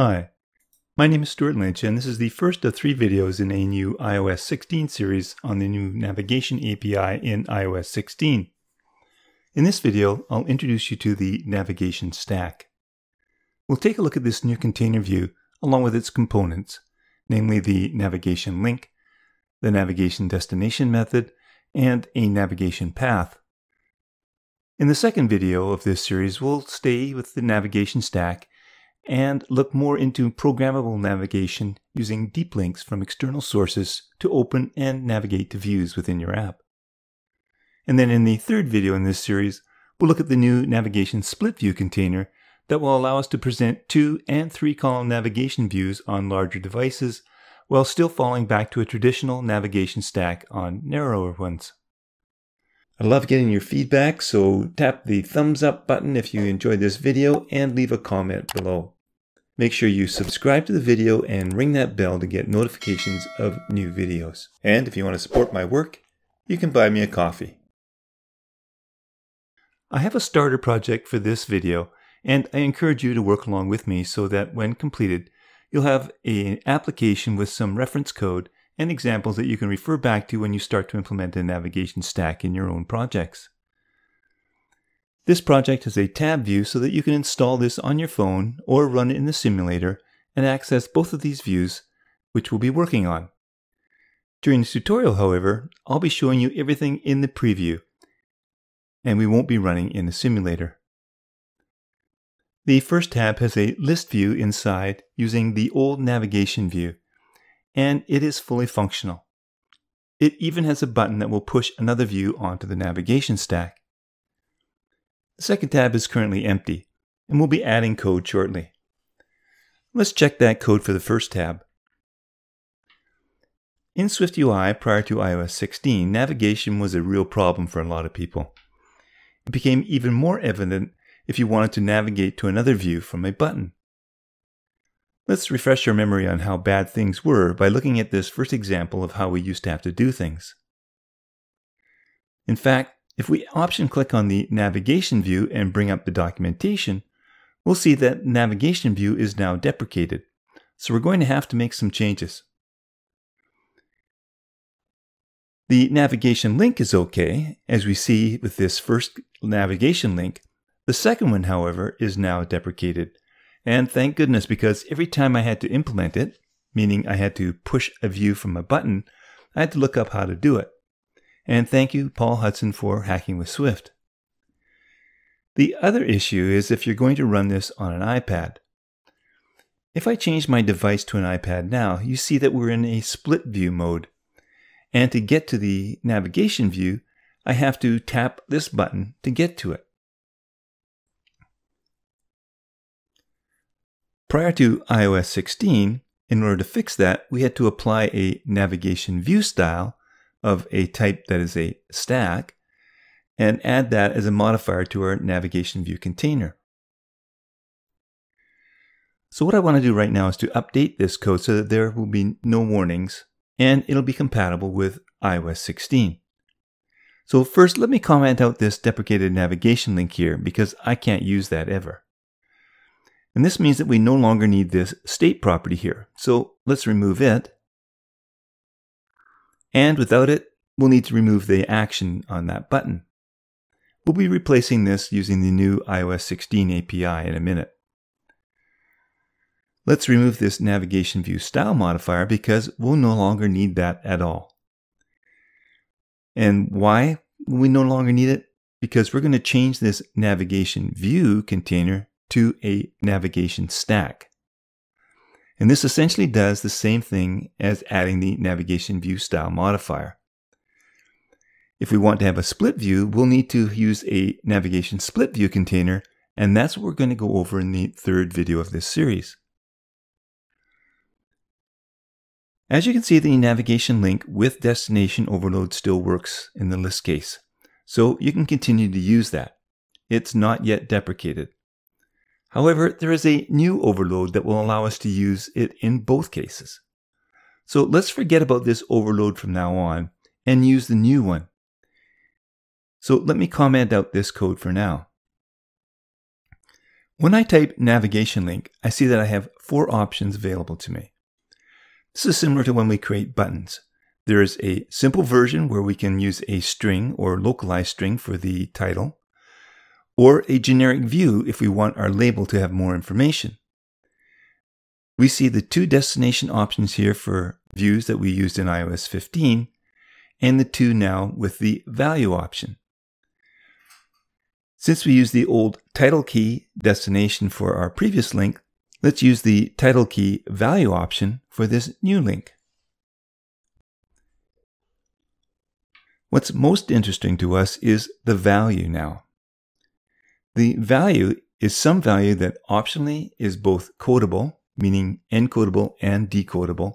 Hi, my name is Stewart Lynch and this is the first of three videos in a new iOS 16 series on the new navigation API in iOS 16. In this video, I'll introduce you to the navigation stack. We'll take a look at this new container view along with its components, namely the navigation link, the navigation destination method, and a navigation path. In the second video of this series, we'll stay with the navigation stack and look more into programmable navigation using deep links from external sources to open and navigate to views within your app. And then in the third video in this series, we'll look at the new navigation split view container that will allow us to present two and three column navigation views on larger devices while still falling back to a traditional navigation stack on narrower ones. I love getting your feedback, so tap the thumbs up button if you enjoyed this video and leave a comment below. Make sure you subscribe to the video and ring that bell to get notifications of new videos. And if you want to support my work, you can buy me a coffee. I have a starter project for this video, and I encourage you to work along with me so that when completed, you'll have an application with some reference code and examples that you can refer back to when you start to implement a navigation stack in your own projects. This project has a tab view so that you can install this on your phone or run it in the simulator and access both of these views, which we'll be working on. During this tutorial, however, I'll be showing you everything in the preview, and we won't be running in the simulator. The first tab has a list view inside using the old navigation view, and it is fully functional. It even has a button that will push another view onto the navigation stack. The second tab is currently empty, and we'll be adding code shortly. Let's check that code for the first tab. In SwiftUI prior to iOS 16, navigation was a real problem for a lot of people. It became even more evident if you wanted to navigate to another view from a button. Let's refresh our memory on how bad things were by looking at this first example of how we used to have to do things. In fact, if we option click on the navigation view and bring up the documentation, we'll see that navigation view is now deprecated. So we're going to have to make some changes. The navigation link is okay, as we see with this first navigation link. The second one, however, is now deprecated. And thank goodness, because every time I had to implement it, meaning I had to push a view from a button, I had to look up how to do it. And thank you, Paul Hudson, for hacking with Swift. The other issue is if you're going to run this on an iPad. If I change my device to an iPad now, you see that we're in a split view mode. And to get to the navigation view, I have to tap this button to get to it. Prior to iOS 16, in order to fix that, we had to apply a navigation view style of a type that is a stack and add that as a modifier to our navigation view container. So what I want to do right now is to update this code so that there will be no warnings and it'll be compatible with iOS 16. So first, let me comment out this deprecated navigation link here because I can't use that ever. And this means that we no longer need this state property here. So let's remove it and without it, we'll need to remove the action on that button. We'll be replacing this using the new iOS 16 API in a minute. Let's remove this navigation view style modifier because we'll no longer need that at all. And why we no longer need it? Because we're going to change this navigation view container to a navigation stack. And this essentially does the same thing as adding the navigation view style modifier. If we want to have a split view, we'll need to use a navigation split view container, and that's what we're going to go over in the third video of this series. As you can see, the navigation link with destination overload still works in the list case, so you can continue to use that. It's not yet deprecated. However, there is a new overload that will allow us to use it in both cases. So let's forget about this overload from now on and use the new one. So let me comment out this code for now. When I type navigation link, I see that I have four options available to me. This is similar to when we create buttons. There is a simple version where we can use a string or localized string for the title, or a generic view if we want our label to have more information. We see the two destination options here for views that we used in iOS 15, and the two now with the value option. Since we used the old title key destination for our previous link, let's use the title key value option for this new link. What's most interesting to us is the value now. The value is some value that optionally is both codable, meaning encodable and decodable,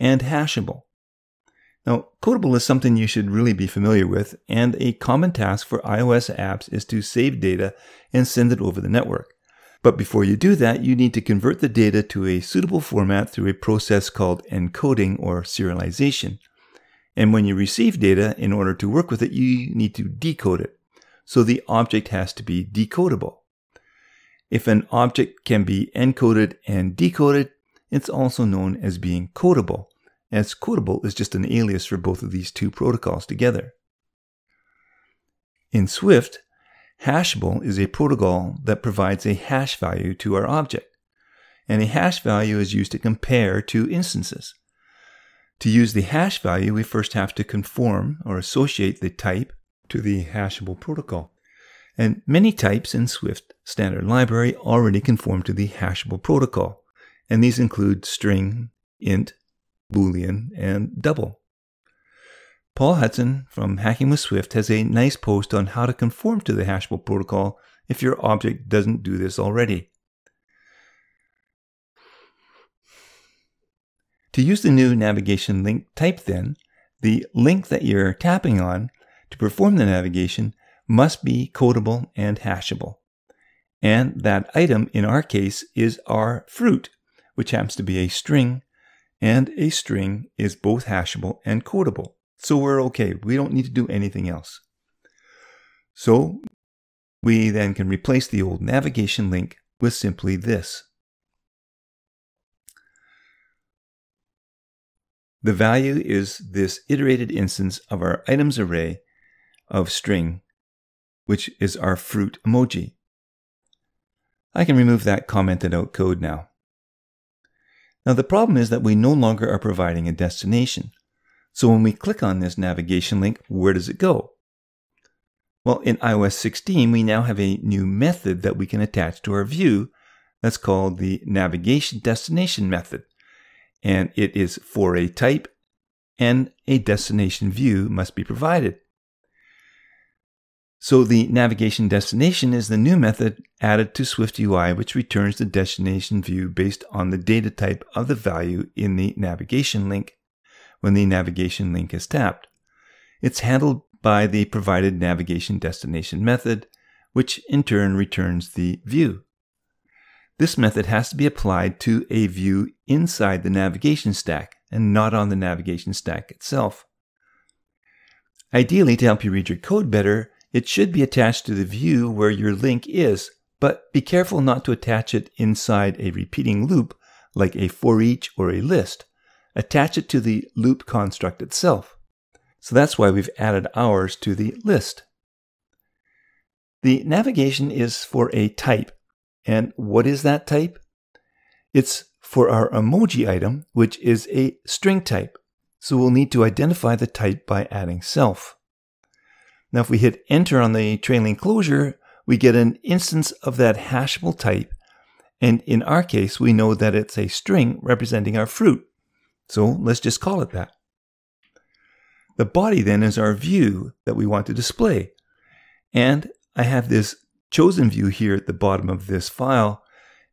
and hashable. Now, Codable is something you should really be familiar with, and a common task for iOS apps is to save data and send it over the network. But before you do that, you need to convert the data to a suitable format through a process called encoding or serialization. And when you receive data, in order to work with it, you need to decode it. So the object has to be decodable. If an object can be encoded and decoded, it's also known as being codable as Codable is just an alias for both of these two protocols together. In Swift, Hashable is a protocol that provides a hash value to our object, and a hash value is used to compare two instances. To use the hash value, we first have to conform or associate the type to the hashable protocol. And many types in Swift standard library already conform to the hashable protocol, and these include string, int, Boolean, and double. Paul Hudson from Hacking with Swift has a nice post on how to conform to the hashable protocol if your object doesn't do this already. To use the new navigation link type then, the link that you're tapping on to perform the navigation must be codable and hashable. And that item in our case is our fruit, which happens to be a string and a string is both hashable and codable. So we're okay. We don't need to do anything else. So we then can replace the old navigation link with simply this. The value is this iterated instance of our items array of string, which is our fruit emoji. I can remove that commented out code now. Now the problem is that we no longer are providing a destination. So when we click on this navigation link, where does it go? Well, in iOS 16, we now have a new method that we can attach to our view that's called the navigation destination method. And it is for a type and a destination view must be provided. So the navigation destination is the new method added to SwiftUI, which returns the destination view based on the data type of the value in the navigation link when the navigation link is tapped. It's handled by the provided navigation destination method, which in turn returns the view. This method has to be applied to a view inside the navigation stack and not on the navigation stack itself. Ideally, to help you read your code better, it should be attached to the view where your link is, but be careful not to attach it inside a repeating loop like a for each or a list. Attach it to the loop construct itself. So that's why we've added ours to the list. The navigation is for a type. And what is that type? It's for our emoji item, which is a string type. So we'll need to identify the type by adding self. Now, if we hit enter on the trailing closure, we get an instance of that hashable type. And in our case, we know that it's a string representing our fruit. So let's just call it that. The body then is our view that we want to display. And I have this chosen view here at the bottom of this file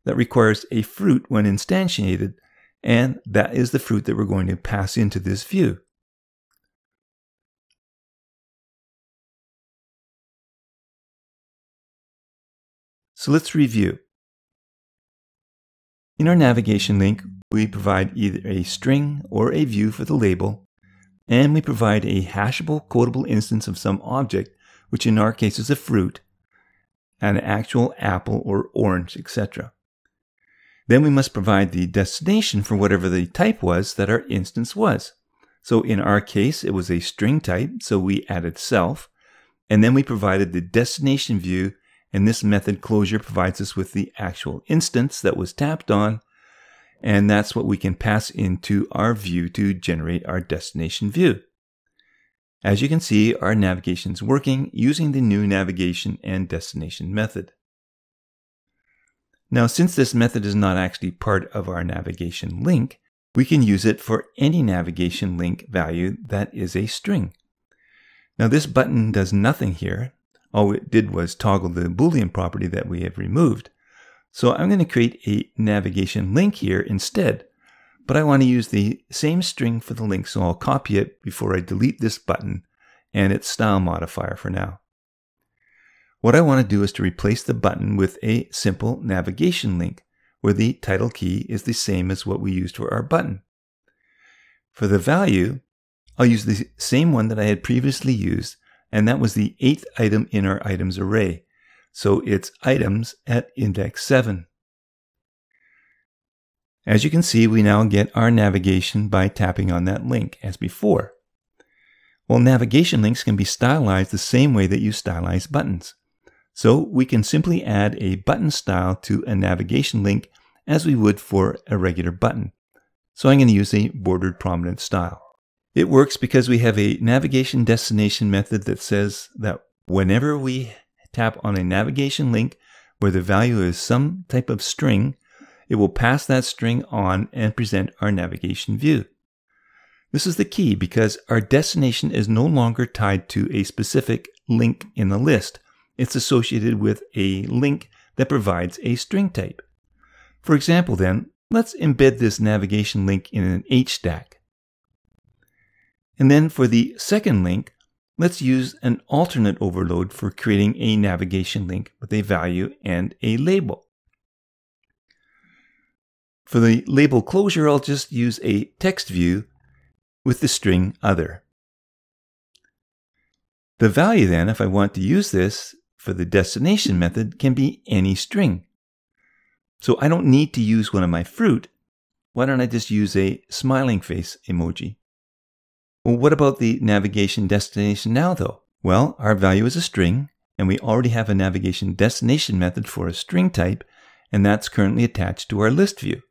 that requires a fruit when instantiated, and that is the fruit that we're going to pass into this view. So let's review. In our navigation link, we provide either a string or a view for the label, and we provide a hashable codable instance of some object, which in our case is a fruit, an actual apple or orange, etc. Then we must provide the destination for whatever the type was that our instance was. So in our case, it was a string type, so we added self, and then we provided the destination view, and this method closure provides us with the actual instance that was tapped on, and that's what we can pass into our view to generate our destination view. As you can see, our navigation is working using the new navigation and destination method. Now, since this method is not actually part of our navigation link, we can use it for any navigation link value that is a string. Now, this button does nothing here. All it did was toggle the Boolean property that we have removed. So I'm going to create a navigation link here instead. But I want to use the same string for the link, so I'll copy it before I delete this button and its style modifier for now. What I want to do is to replace the button with a simple navigation link where the title key is the same as what we used for our button. For the value, I'll use the same one that I had previously used, and that was the eighth item in our items array. So it's items at index 7. As you can see, we now get our navigation by tapping on that link as before. Well, navigation links can be stylized the same way that you stylize buttons. So we can simply add a button style to a navigation link as we would for a regular button. So I'm going to use a bordered prominent style. It works because we have a navigation destination method that says that whenever we tap on a navigation link where the value is some type of string, it will pass that string on and present our navigation view. This is the key because our destination is no longer tied to a specific link in the list, it's associated with a link that provides a string type. For example, then, let's embed this navigation link in an H stack. And then for the second link, let's use an alternate overload for creating a navigation link with a value and a label. For the label closure, I'll just use a text view with the string other. The value then, if I want to use this, for the destination method can be any string. So I don't need to use one of my fruit. Why don't I just use a smiling face emoji? Well, what about the navigation destination now though? Well, our value is a string, and we already have a navigation destination method for a string type, and that's currently attached to our list view.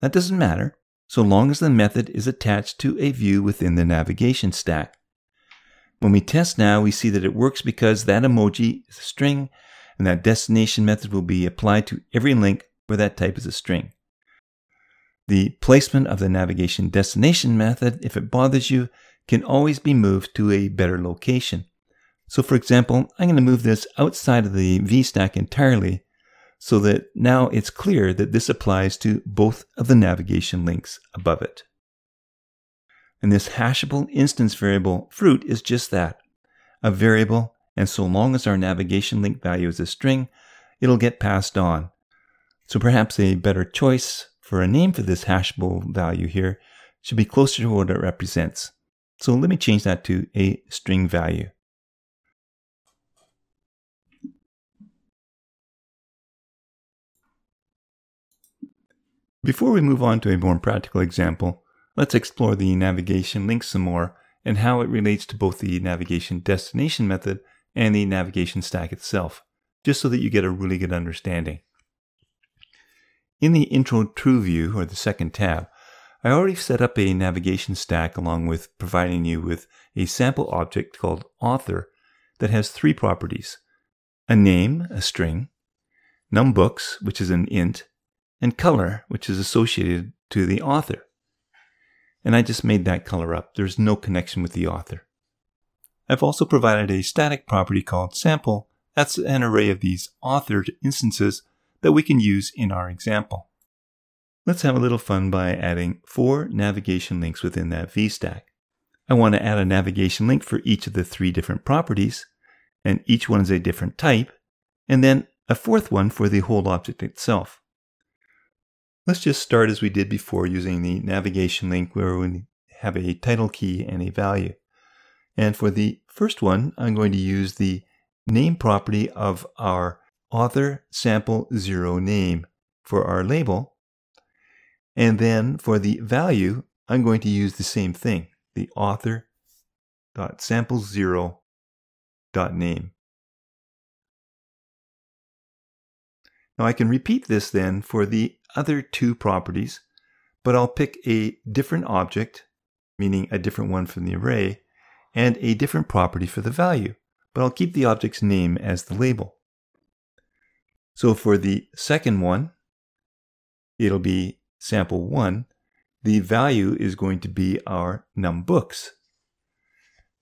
That doesn't matter, so long as the method is attached to a view within the navigation stack. When we test now, we see that it works because that emoji is a string and that destination method will be applied to every link where that type is a string. The placement of the navigation destination method, if it bothers you, can always be moved to a better location. So for example, I'm going to move this outside of the VStack entirely so that now it's clear that this applies to both of the navigation links above it. And this hashable instance variable fruit is just that, a variable, and so long as our navigation link value is a string, it'll get passed on. So perhaps a better choice for a name for this hashable value here should be closer to what it represents. So let me change that to a string value. Before we move on to a more practical example, Let's explore the navigation link some more and how it relates to both the navigation destination method and the navigation stack itself, just so that you get a really good understanding. In the Intro to view, or the second tab, I already set up a navigation stack along with providing you with a sample object called author that has three properties. A name, a string, numbooks, which is an int, and color, which is associated to the author and I just made that color up. There's no connection with the author. I've also provided a static property called sample. That's an array of these authored instances that we can use in our example. Let's have a little fun by adding four navigation links within that VStack. I want to add a navigation link for each of the three different properties, and each one is a different type, and then a fourth one for the whole object itself. Let's just start as we did before using the navigation link where we have a title key and a value. And for the first one, I'm going to use the name property of our author sample zero name for our label. And then for the value, I'm going to use the same thing, the author dot zero dot name. Now I can repeat this then for the other two properties, but I'll pick a different object, meaning a different one from the array, and a different property for the value, but I'll keep the object's name as the label. So for the second one, it'll be sample 1. The value is going to be our num books.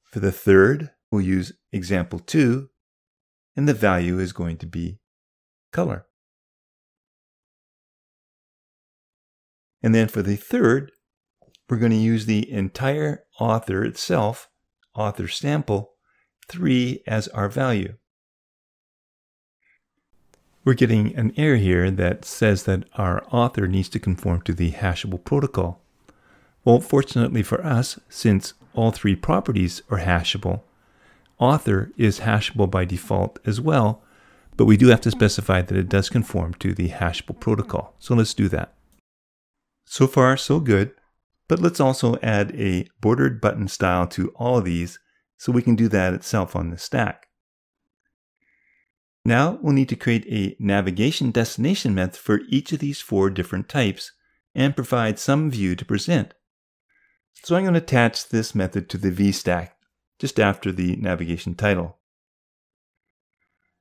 For the third, we'll use example 2, and the value is going to be color. And then for the third, we're going to use the entire author itself, author sample, 3 as our value. We're getting an error here that says that our author needs to conform to the hashable protocol. Well, fortunately for us, since all three properties are hashable, author is hashable by default as well, but we do have to specify that it does conform to the hashable protocol. So let's do that. So far, so good, but let's also add a bordered button style to all of these so we can do that itself on the stack. Now we'll need to create a navigation destination method for each of these four different types and provide some view to present. So I'm going to attach this method to the VStack just after the navigation title.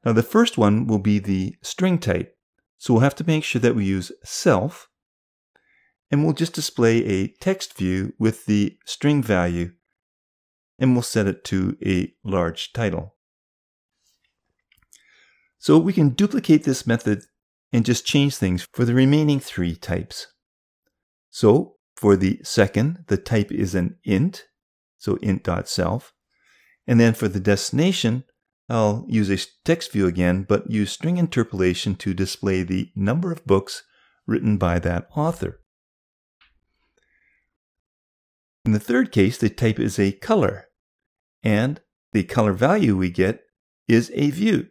Now the first one will be the string type. So we'll have to make sure that we use self and we'll just display a text view with the string value and we'll set it to a large title. So we can duplicate this method and just change things for the remaining three types. So for the second, the type is an int, so int.self. And then for the destination, I'll use a text view again, but use string interpolation to display the number of books written by that author. In the third case, the type is a color, and the color value we get is a view.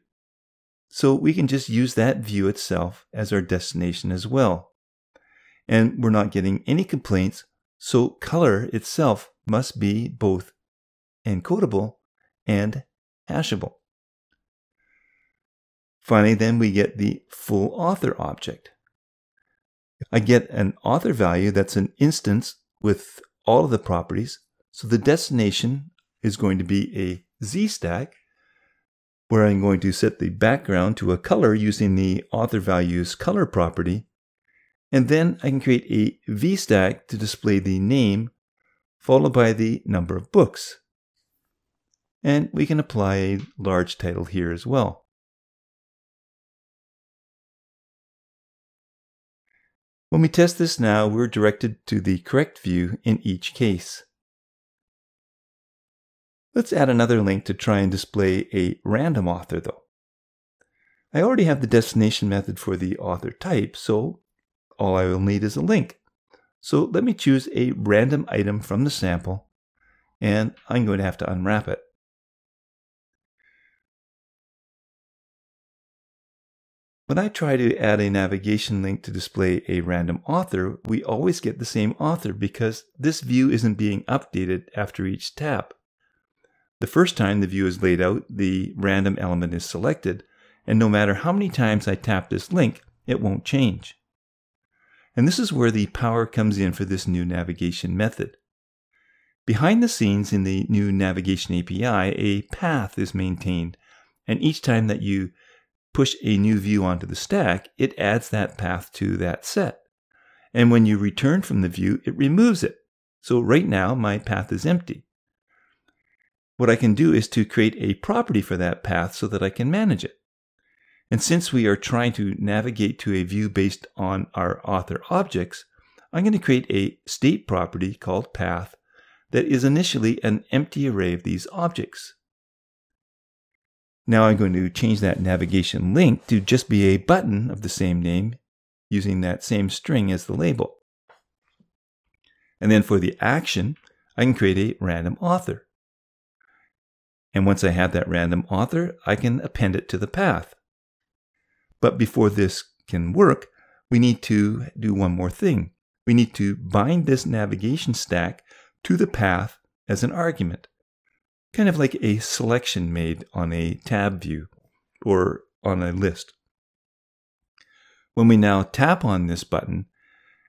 So we can just use that view itself as our destination as well. And we're not getting any complaints, so color itself must be both encodable and hashable. Finally, then we get the full author object. I get an author value that's an instance with all of the properties. So the destination is going to be a Z stack where I'm going to set the background to a color using the author values color property. And then I can create a VStack to display the name followed by the number of books. And we can apply a large title here as well. When we test this now, we're directed to the correct view in each case. Let's add another link to try and display a random author though. I already have the destination method for the author type, so all I will need is a link. So let me choose a random item from the sample, and I'm going to have to unwrap it. When I try to add a navigation link to display a random author, we always get the same author because this view isn't being updated after each tap. The first time the view is laid out, the random element is selected, and no matter how many times I tap this link, it won't change. And this is where the power comes in for this new navigation method. Behind the scenes in the new navigation API, a path is maintained, and each time that you push a new view onto the stack, it adds that path to that set. And when you return from the view, it removes it. So right now, my path is empty. What I can do is to create a property for that path so that I can manage it. And since we are trying to navigate to a view based on our author objects, I'm going to create a state property called path that is initially an empty array of these objects. Now I'm going to change that navigation link to just be a button of the same name using that same string as the label. And then for the action, I can create a random author. And once I have that random author, I can append it to the path. But before this can work, we need to do one more thing. We need to bind this navigation stack to the path as an argument, kind of like a selection made on a tab view or on a list. When we now tap on this button,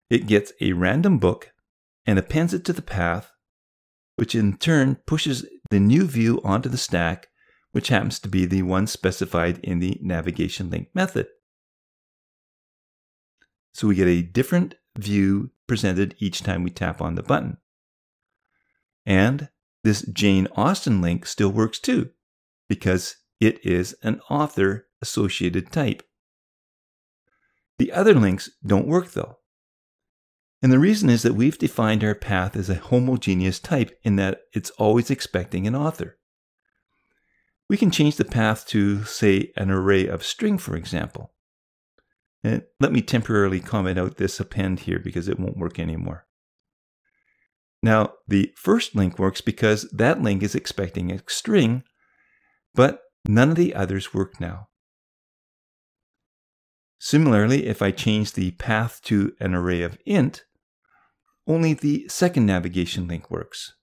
it gets a random book and appends it to the path, which in turn pushes the new view onto the stack, which happens to be the one specified in the navigation link method. So we get a different view presented each time we tap on the button. And this Jane Austen link still works too, because it is an author associated type. The other links don't work though. And the reason is that we've defined our path as a homogeneous type in that it's always expecting an author. We can change the path to, say, an array of string, for example. And let me temporarily comment out this append here because it won't work anymore. Now, the first link works because that link is expecting a string, but none of the others work now. Similarly, if I change the path to an array of int, only the second navigation link works.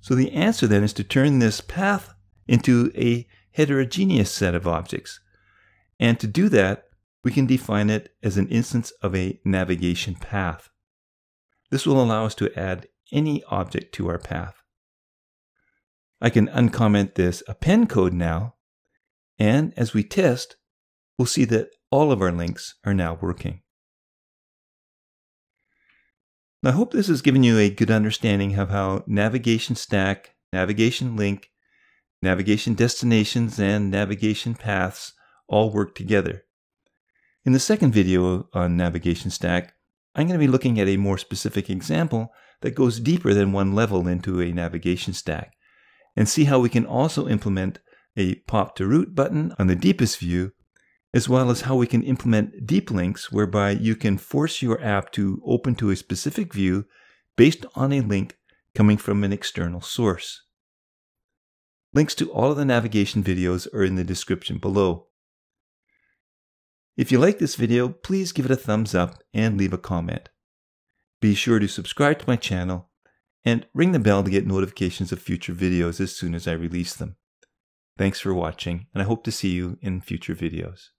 So the answer then is to turn this path into a heterogeneous set of objects. And to do that, we can define it as an instance of a navigation path. This will allow us to add any object to our path. I can uncomment this append code now, and as we test, we'll see that all of our links are now working. I hope this has given you a good understanding of how navigation stack, navigation link, navigation destinations, and navigation paths all work together. In the second video on navigation stack, I'm going to be looking at a more specific example that goes deeper than one level into a navigation stack and see how we can also implement a pop to root button on the deepest view as well as how we can implement deep links whereby you can force your app to open to a specific view based on a link coming from an external source. Links to all of the navigation videos are in the description below. If you like this video, please give it a thumbs up and leave a comment. Be sure to subscribe to my channel and ring the bell to get notifications of future videos as soon as I release them. Thanks for watching, and I hope to see you in future videos.